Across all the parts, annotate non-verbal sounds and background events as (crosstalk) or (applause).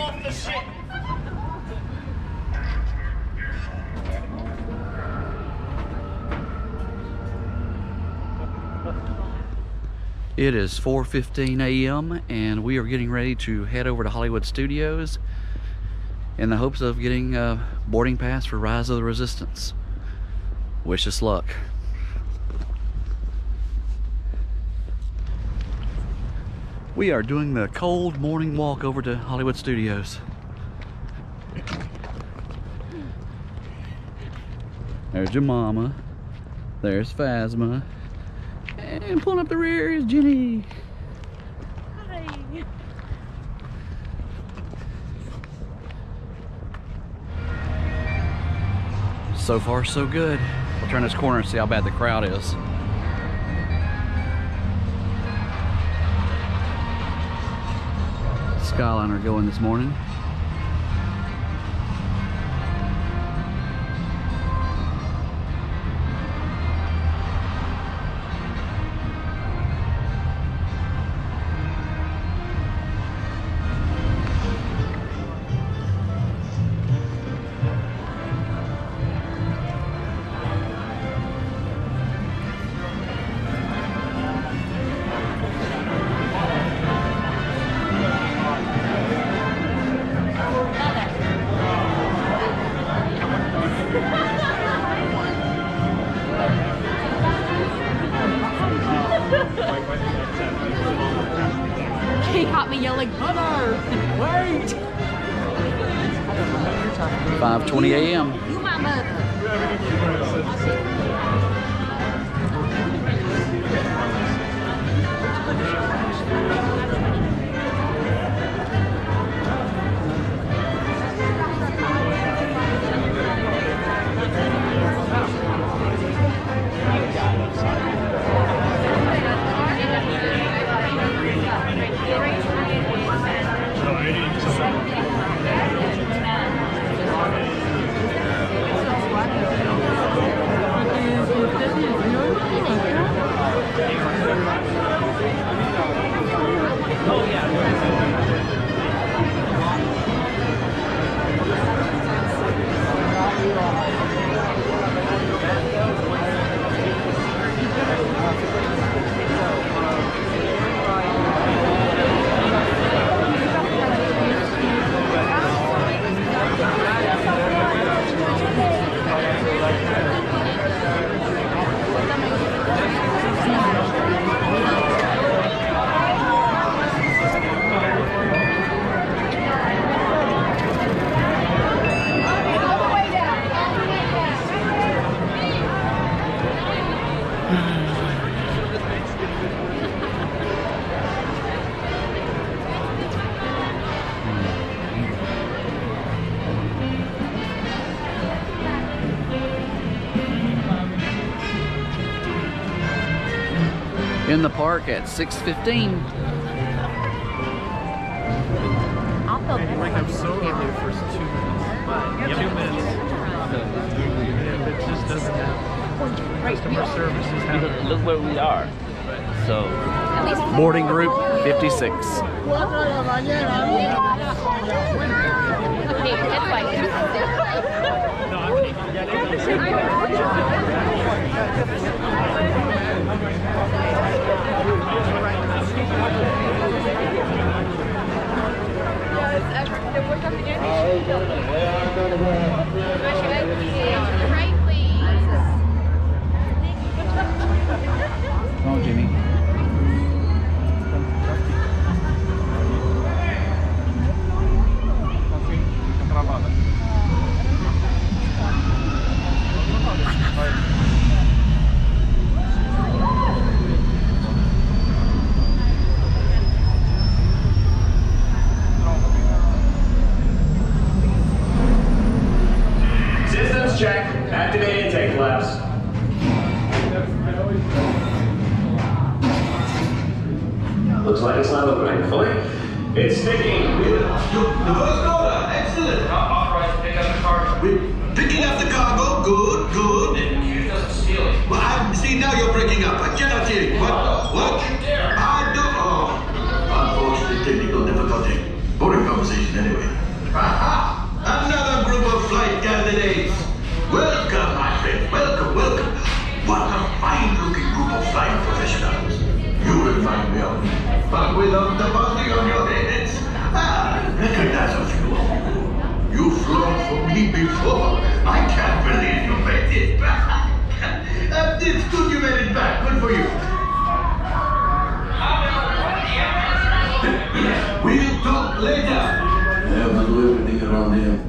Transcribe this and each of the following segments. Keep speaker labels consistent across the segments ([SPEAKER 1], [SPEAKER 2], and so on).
[SPEAKER 1] off the ship! It is 4:15 a.m. and we are getting ready to head over to Hollywood Studios in the hopes of getting a boarding pass for Rise of the Resistance. Wish us luck. We are doing the cold morning walk over to Hollywood Studios. There's your mama. There's Phasma. And pulling up the rear is Jenny. Hi. So far, so good. We'll turn this corner and see how bad the crowd is. Skyliner going this morning. 5:20 a.m. In the park at 6:15.
[SPEAKER 2] Customer service is happening. Look where we are. So
[SPEAKER 1] Boarding group 56. Come
[SPEAKER 3] Looks like it's not opening fully. It's sticking.
[SPEAKER 4] The first order, excellent. Authorized to
[SPEAKER 5] pick up the
[SPEAKER 4] cargo. We picking up the cargo, good, good. Then accused
[SPEAKER 5] us of stealing.
[SPEAKER 4] Well, I see now you're breaking up. I cannot hear you. What? What? I don't. Oh, unfortunately, technical difficulty. Boring conversation anyway. (laughs) But without the body on your heads, I recognize of you. You've flown for me before. I can't believe you made it back. It's good you made it back. Good for you. we'll talk later. I have to do everything around here.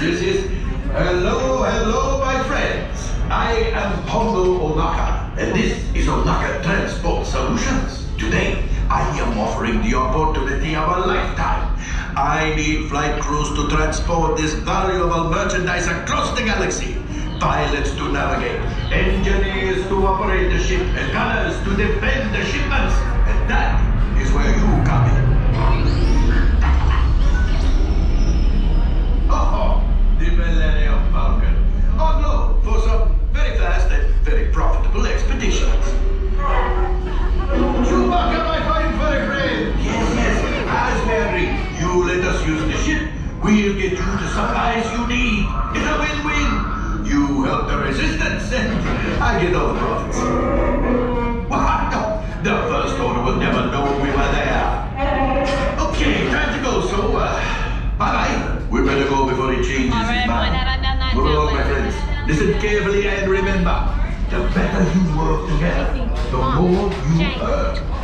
[SPEAKER 4] this is... Hello, hello, my friends. I am Hondo Ohnaka, and this is Ohnaka Transport Solutions. Today, I am offering the opportunity of a lifetime. I need flight crews to transport this valuable merchandise across the galaxy. Pilots to navigate, engineers to operate the ship, and gunners to defend the shipments. And that is where you come in. Oh, oh the Millennium Falcon. Oh, On loan for some very fast and very profitable expeditions. Ship, we'll get you the supplies you need. It's a win-win. You help the resistance, and I get all the profits. What? The First Order will never know we were there. Okay, time to go, so, uh, bye-bye. We better go before he changes All his right, mind. done that Move along, my friends. Listen carefully and remember, the better you work together, the more you earn.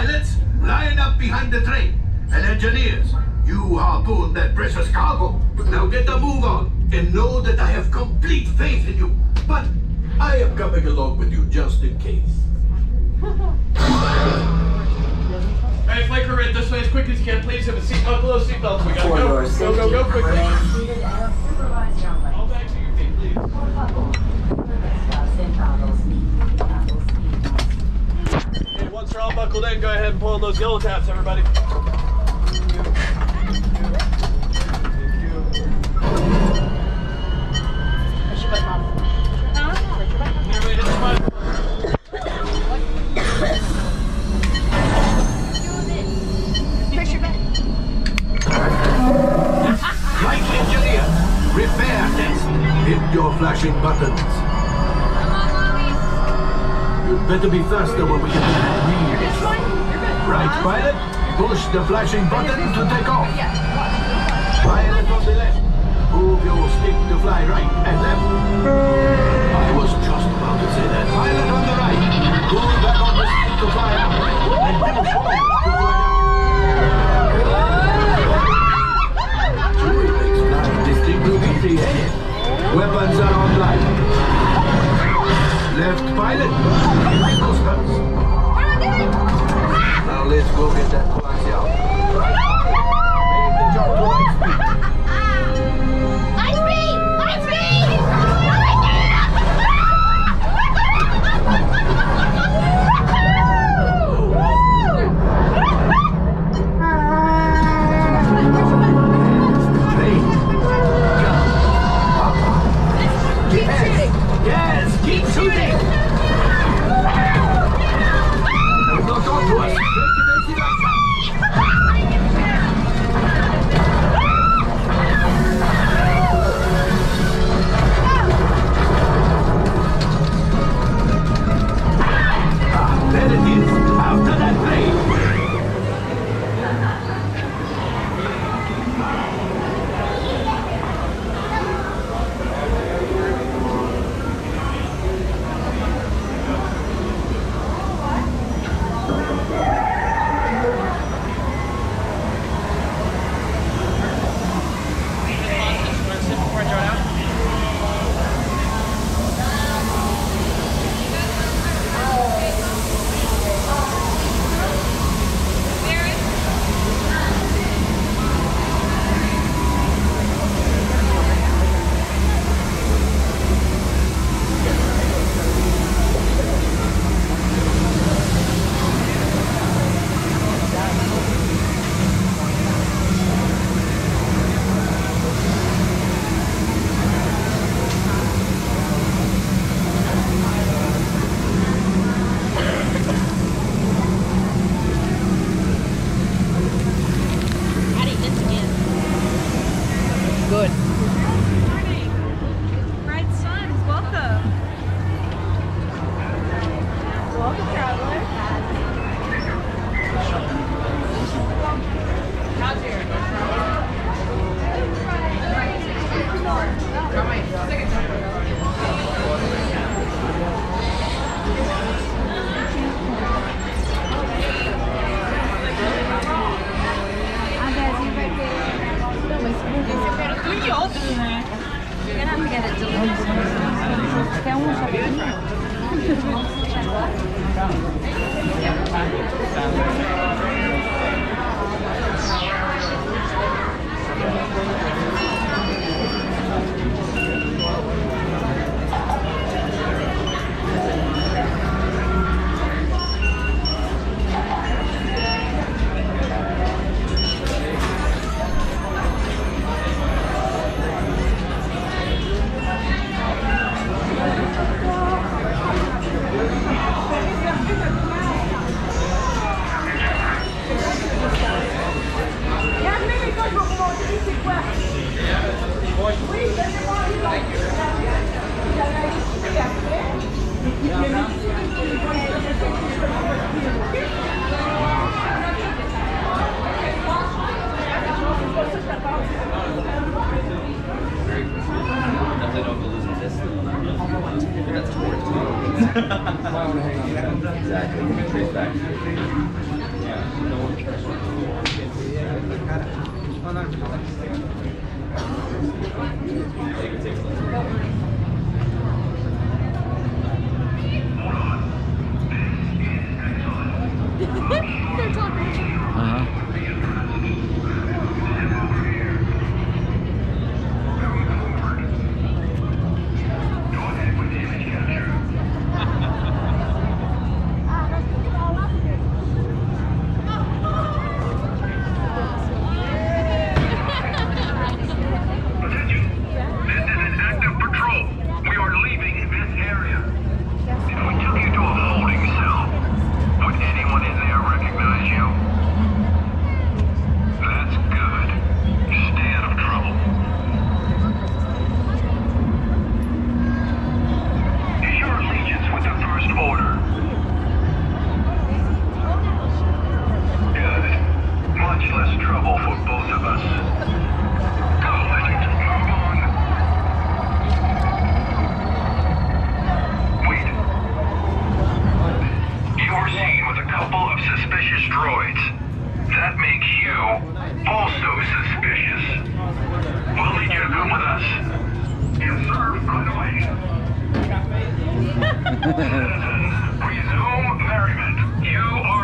[SPEAKER 4] Pilots, line up behind the train. And engineers, you harpoon that precious cargo. Now get the move on and know that I have complete faith in you. But I am coming along with you just in case. Alright,
[SPEAKER 6] flight crew, right this way as quick as you can. Please have a seat. Oh, below seatbelts. We gotta For go. your Go, safety, go, go, quickly. remain
[SPEAKER 7] seated and All
[SPEAKER 6] back to your feet, please. Once you're all buckled in, go ahead and pull those yellow tabs, everybody.
[SPEAKER 4] Buttons. You better be faster when we get to that. Right, pilot? Push the flashing button to take off. Pilot on the left. Move your stick to fly right and left. I was just about to say that. Pilot on the right. Move back on the stick to fly up. And push forward makes flying distinctly easy, eh? Weapons are online. Left pilot. Let's go get that coaxium. Make
[SPEAKER 5] (laughs)
[SPEAKER 1] Uh huh.
[SPEAKER 5] also suspicious. We'll need you to come with us and serve unaware. (laughs) Citizens, resume merriment. You are